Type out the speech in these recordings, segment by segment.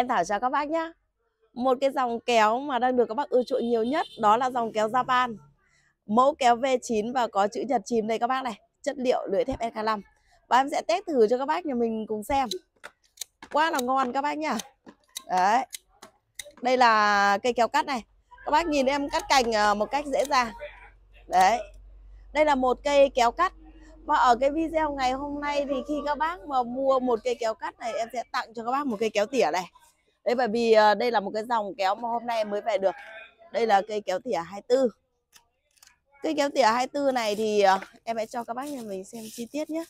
Em Thảo chào các bác nhá. Một cái dòng kéo mà đang được các bác ưa chuộng nhiều nhất đó là dòng kéo Japan. Mẫu kéo V9 và có chữ nhật chìm đây các bác này, chất liệu lưỡi thép SK5. Và em sẽ test thử cho các bác nhà mình cùng xem. Quá là ngon các bác nhá. Đấy. Đây là cây kéo cắt này. Các bác nhìn em cắt cành ờ, một cách dễ dàng. Đấy. Đây là một cây kéo cắt và ở cái video ngày hôm nay thì khi các bác mà mua một cây kéo cắt này em sẽ tặng cho các bác một cây kéo tỉa này Đấy bởi vì uh, đây là một cái dòng kéo mà hôm nay em mới về được Đây là cây kéo tỉa 24 Cây kéo tỉa 24 này thì uh, em hãy cho các bác nhà mình xem chi tiết nhé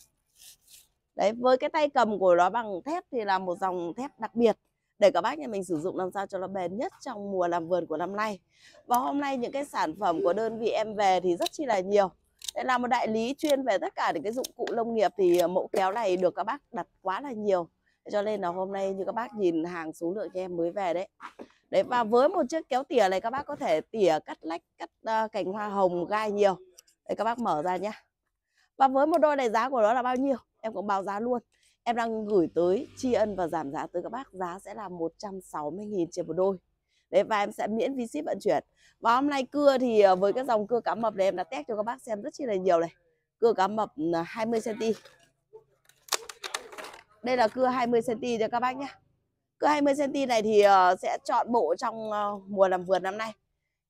Đấy với cái tay cầm của nó bằng thép thì là một dòng thép đặc biệt để các bác nhà mình sử dụng làm sao cho nó bền nhất trong mùa làm vườn của năm nay. Và hôm nay những cái sản phẩm của đơn vị em về thì rất chi là nhiều. Để là một đại lý chuyên về tất cả những cái dụng cụ nông nghiệp thì ờ, mẫu kéo này được các bác đặt quá là nhiều. Cho nên là hôm nay như các bác nhìn hàng số lượng cho em mới về đấy. Đấy và với một chiếc kéo tỉa này các bác có thể tỉa cắt lách, cắt uh, cành hoa hồng, gai nhiều. Đây các bác mở ra nhá. Và với một đôi này giá của nó là bao nhiêu? Em cũng báo giá luôn. Em đang gửi tới tri ân và giảm giá tới các bác giá sẽ là 160.000 trên một đôi. Đấy và em sẽ miễn phí ship vận chuyển. Và hôm nay cưa thì ờ, với cái dòng cưa cá mập này em đã test cho các bác xem rất chi là nhiều này. Cưa cá mập ờ, 20 cm. Đây là cưa 20 cm cho các bác nhé. Cưa 20 cm này thì ờ, sẽ chọn bộ trong ờ, mùa làm vườn năm nay.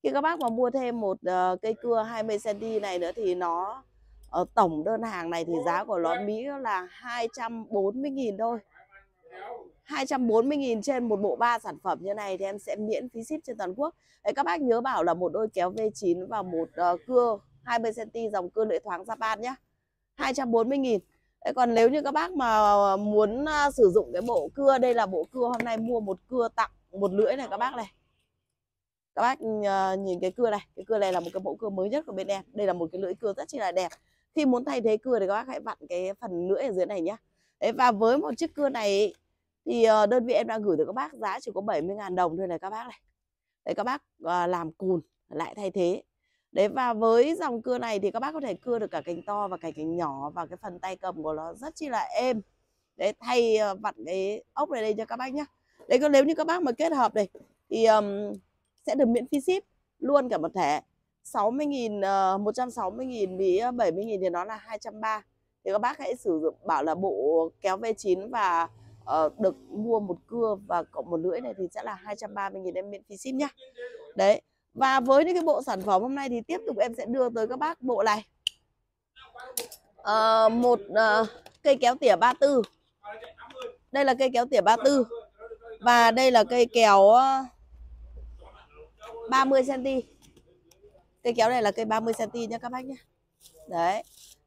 Khi các bác mà mua thêm một ờ, cây cưa 20 cm này nữa thì nó ở tổng đơn hàng này thì giá của nó Mỹ là 240.000 thôi 240.000 trên một bộ ba sản phẩm như này thì em sẽ miễn phí ship trên toàn quốc. Đấy, các bác nhớ bảo là một đôi kéo V9 và một uh, cưa 20cm dòng cưa lưỡi thoáng Japan nhé. 240.000. Đấy, còn nếu như các bác mà muốn à, sử dụng cái bộ cưa, đây là bộ cưa hôm nay mua một cưa tặng một lưỡi này các bác này. Các bác à, nhìn cái cưa này, cái cưa này là một cái bộ cưa mới nhất của bên em. Đây là một cái lưỡi cưa rất chi là đẹp. Khi muốn thay thế cưa thì các bác hãy vặn cái phần lưỡi ở dưới này nhá Đấy, và với một chiếc cưa này thì ờ, đơn vị em đang gửi tới các bác giá chỉ có 70.000 đồng thôi này các bác này đấy các bác à, làm cùn lại thay thế đấy và với dòng cưa này thì các bác có thể cưa được cả cành to và cả cành nhỏ và cái phần tay cầm của nó rất chi là êm đấy thay ờ, vặn cái ốc này đây cho các bác nhé đấy còn nếu như các bác mà kết hợp này thì um, sẽ được miễn phí ship luôn cả một thẻ 60.000 uh, 160.000 với 70.000 thì nó là 230 thì các bác hãy sử dụng bảo là bộ kéo V9 và uh, được mua một cưa và cộng một lưỡi này thì sẽ là 230 000 em miễn phí ship nhá. Đấy. Và với những cái bộ sản phẩm hôm nay thì tiếp tục em sẽ đưa tới các bác bộ này. à, một à, cây kéo tỉa 34. Đây là cây kéo tỉa 34. Và đây là cây kéo ờ, 30 cm. Cây kéo này là cây 30 cm nha các bác nhé. Đấy.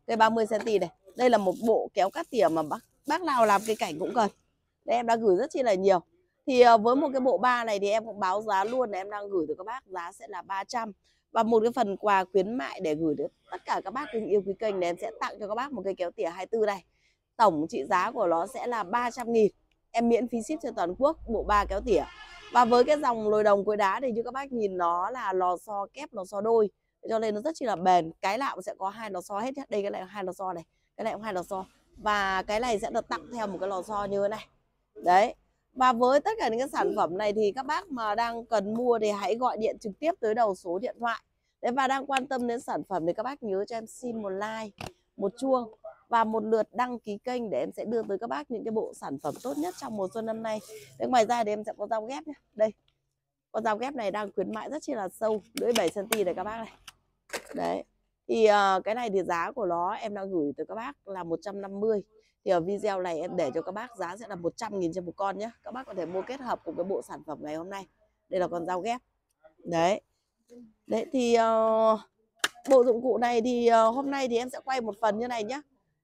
Cây 30 cm này. Đây là một bộ kéo cắt tỉa mà bác bác nào làm cây cảnh cũng cần. Đây em đã gửi rất chi là nhiều. Thì ờ, với một cái bộ ba này thì em cũng báo giá luôn là em đang gửi tới các bác giá sẽ là 300 và một cái phần quà khuyến mại để gửi đến tất cả các bác yêu quý kênh này em sẽ tặng cho các bác một cây kéo tỉa 24 này. Tổng trị giá của nó sẽ là 300 nghìn Em miễn phí ship trên toàn quốc bộ ba kéo tỉa. Và với cái dòng lồi đồng cuối đá thì như các bác nhìn nó là lò xo kép lò xo đôi cho nên nó rất chi là bền. Cái nào cũng sẽ có hai lò xo hết. Đây cái này hai lò xo này, cái này cũng hai lò xo. Và cái này sẽ được tặng theo một cái lò xo như thế này đấy và với tất cả những cái sản phẩm này thì các bác mà đang cần mua thì hãy gọi điện trực tiếp tới đầu số điện thoại. Đấy và đang quan tâm đến sản phẩm thì các bác nhớ cho em xin một like một chuông và một lượt đăng ký kênh để em sẽ đưa tới các bác những cái bộ sản phẩm tốt nhất trong mùa xuân năm nay. Đấy, ngoài ra thì em sẽ có dao ghép nhé đây con dao ghép này đang khuyến mại rất chi là sâu lưỡi 7 cm này các bác này. Đấy thì uh, cái này thì giá của nó em đang gửi tới các bác là 150 thì ở video này em để cho các bác giá sẽ là 100 nghìn trên một con nhé các bác có thể mua kết hợp cùng cái bộ sản phẩm ngày hôm nay. Đây là con dao ghép. Đấy. Đấy thì uh, bộ dụng cụ này thì uh, hôm nay thì em sẽ quay một phần như này nhé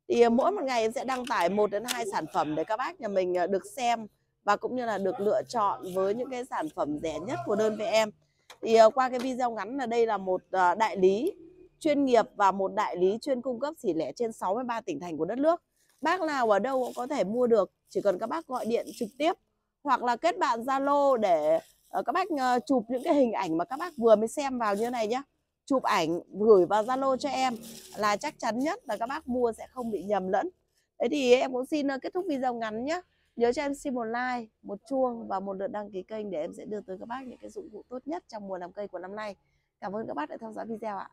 thì uh, mỗi một ngày em sẽ đăng tải một đến hai sản phẩm để các bác nhà mình uh, được xem và cũng như là được lựa chọn với những cái sản phẩm rẻ nhất của đơn vị em. Thì uh, qua cái video ngắn là đây là một uh, đại lý chuyên nghiệp và một đại lý chuyên cung cấp xỉ lẻ trên 63 tỉnh thành của đất nước. Bác nào ở đâu cũng có thể mua được, chỉ cần các bác gọi điện trực tiếp hoặc là kết bạn Zalo để ờ, các bác ờ, chụp những cái hình ảnh mà các bác vừa mới xem vào như này nhé chụp ảnh gửi vào Zalo cho em là chắc chắn nhất là các bác mua sẽ không bị nhầm lẫn. Thế thì em cũng xin ờ, kết thúc video ngắn nhé nhớ cho em xin một like, một chuông và một lượt đăng ký kênh để em sẽ đưa tới các bác những cái dụng cụ tốt nhất trong mùa làm cây của năm nay. Cảm ơn các bác đã theo dõi video ạ.